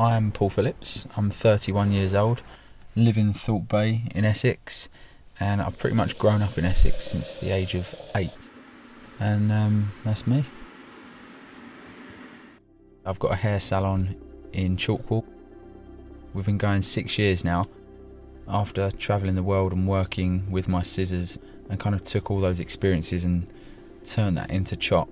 I am Paul Phillips. I'm 31 years old, live in Thorpe Bay in Essex, and I've pretty much grown up in Essex since the age of eight. And um, that's me. I've got a hair salon in Chalkwell. We've been going six years now. After travelling the world and working with my scissors, and kind of took all those experiences and turned that into Chopp.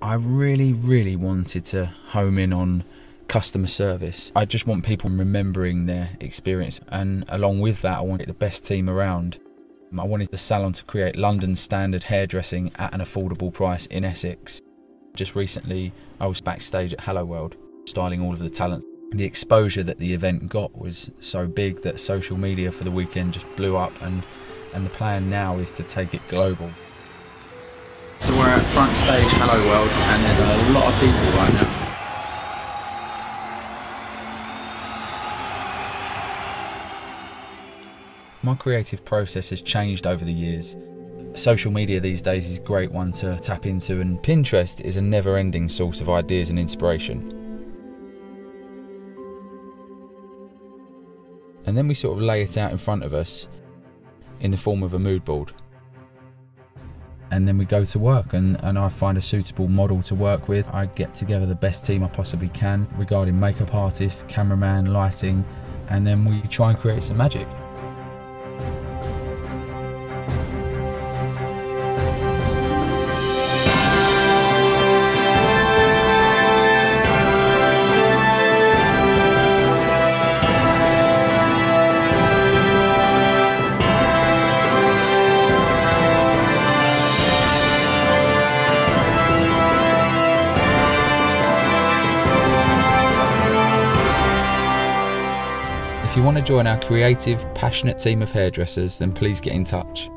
I really, really wanted to home in on customer service. I just want people remembering their experience, and along with that, I wanted the best team around. I wanted the salon to create London standard hairdressing at an affordable price in Essex. Just recently, I was backstage at Hello World, styling all of the talent. The exposure that the event got was so big that social media for the weekend just blew up, and, and the plan now is to take it global. So we're at front stage Hello World, and there's a lot of people right now. My creative process has changed over the years. Social media these days is a great one to tap into, and Pinterest is a never ending source of ideas and inspiration. And then we sort of lay it out in front of us in the form of a mood board. And then we go to work, and, and I find a suitable model to work with. I get together the best team I possibly can regarding makeup artists, cameraman, lighting, and then we try and create some magic. If you want to join our creative, passionate team of hairdressers, then please get in touch.